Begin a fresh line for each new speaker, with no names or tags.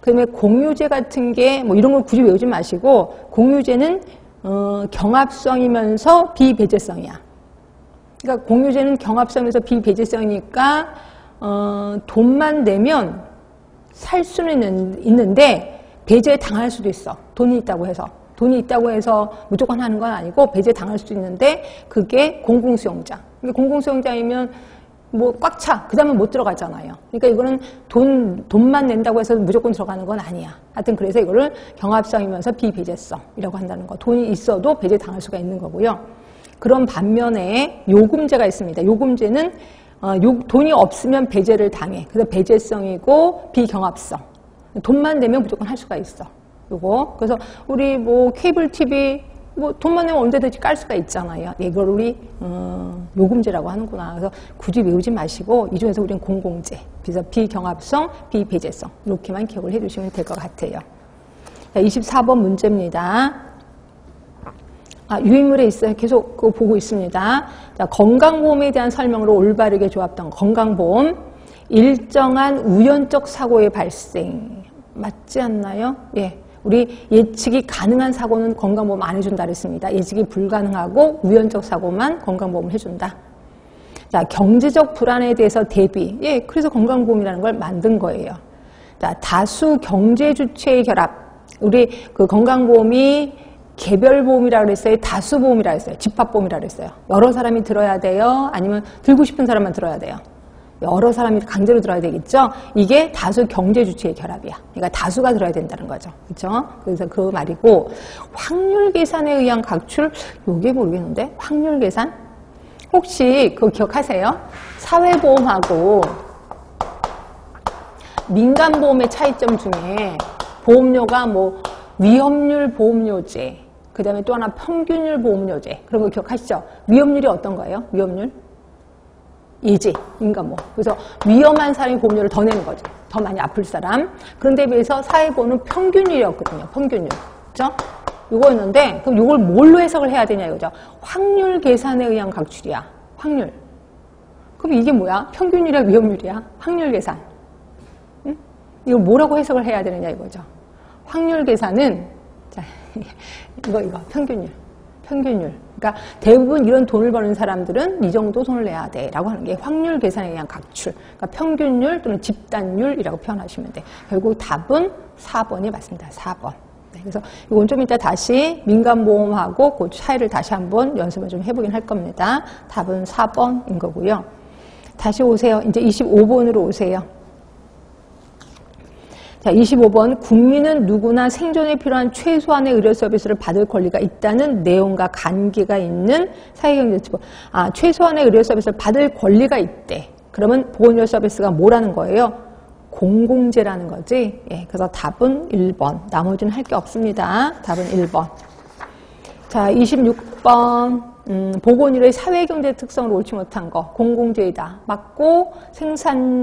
그다음에 공유제 같은 게 뭐 이런 걸 굳이 외우지 마시고 공유제는 어, 경합성이면서 비배제성이야. 그러니까 공유제는 경합성에서 비배제성이니까 어, 돈만 내면 살 수는 있는, 데 배제 당할 수도 있어. 돈이 있다고 해서. 돈이 있다고 해서 무조건 하는 건 아니고 배제 당할 수도 있는데 그게 공공수용자. 공공수용자이면 뭐 꽉 차. 그 다음에 못 들어가잖아요. 그러니까 이거는 돈, 돈만 낸다고 해서 무조건 들어가는 건 아니야. 하여튼 그래서 이거를 경합성이면서 비배제성이라고 한다는 거. 돈이 있어도 배제 당할 수가 있는 거고요. 그런 반면에 요금제가 있습니다. 요금제는 어, 요, 돈이 없으면 배제를 당해. 그래서 배제성이고 비경합성. 돈만 내면 무조건 할 수가 있어. 요거. 그래서 우리 뭐 케이블 TV 뭐 돈만 내면 언제든지 깔 수가 있잖아요. 이걸 우리 어, 요금제라고 하는구나. 그래서 굳이 외우지 마시고 이 중에서 우리는 공공제, 그래서 비경합성, 비배제성 이렇게만 기억을 해주시면 될 것 같아요. 자, 24번 문제입니다. 아, 유인물에 있어요. 계속 그거 보고 있습니다. 자, 건강보험에 대한 설명으로 올바르게 조합된 건강보험. 일정한 우연적 사고의 발생. 맞지 않나요? 예. 우리 예측이 가능한 사고는 건강보험 안 해준다 그랬습니다. 예측이 불가능하고 우연적 사고만 건강보험을 해준다. 자, 경제적 불안에 대해서 대비. 예, 그래서 건강보험이라는 걸 만든 거예요. 자, 다수 경제 주체의 결합. 우리 그 건강보험이 개별보험이라 그랬어요? 다수보험이라 그랬어요? 집합보험이라 그랬어요? 여러 사람이 들어야 돼요? 아니면 들고 싶은 사람만 들어야 돼요? 여러 사람이 강제로 들어야 되겠죠? 이게 다수 경제 주체의 결합이야. 그러니까 다수가 들어야 된다는 거죠. 그렇죠? 그래서 그 말이고 확률 계산에 의한 각출 요게 모르겠는데 확률 계산 혹시 그거 기억하세요? 사회보험하고 민간보험의 차이점 중에 보험료가 뭐 위험률 보험료제 그 다음에 또 하나 평균율 보험료제 그런 거 기억하시죠? 위험률이 어떤 거예요? 위험률? 예제, 인간보. 그래서 위험한 사람이 보험료를 더 내는 거죠. 더 많이 아플 사람. 그런데 비해서 사회보험은 평균율이었거든요. 평균율. 그죠? 이거였는데, 그럼 이걸 뭘로 해석을 해야 되냐 이거죠. 확률 계산에 의한 각출이야. 확률. 그럼 이게 뭐야? 평균율이야, 위험률이야? 확률 계산. 응? 이걸 뭐라고 해석을 해야 되느냐 이거죠. 확률 계산은, 자, 이거, 이거, 평균율. 평균율. 그러니까 대부분 이런 돈을 버는 사람들은 이 정도 돈을 내야 돼라고 하는 게 확률 계산에 의한 각출. 그러니까 평균율 또는 집단율이라고 표현하시면 돼. 결국 답은 4번이 맞습니다. 4번. 네, 그래서 이건 좀 이따 다시 민간보험하고 그 차이를 다시 한번 연습을 좀 해보긴 할 겁니다. 답은 4번인 거고요. 다시 오세요. 이제 25번으로 오세요. 자, 25번 국민은 누구나 생존에 필요한 최소한의 의료 서비스를 받을 권리가 있다는 내용과 관계가 있는 사회경제법. 아, 최소한의 의료 서비스를 받을 권리가 있대. 그러면 보건의료 서비스가 뭐라는 거예요? 공공재라는 거지. 예, 그래서 답은 1번. 나머지는 할 게 없습니다. 답은 1번. 자, 26번. 음, 보건의료의 사회경제 특성을 옳지 못한 거. 공공재이다. 맞고 생산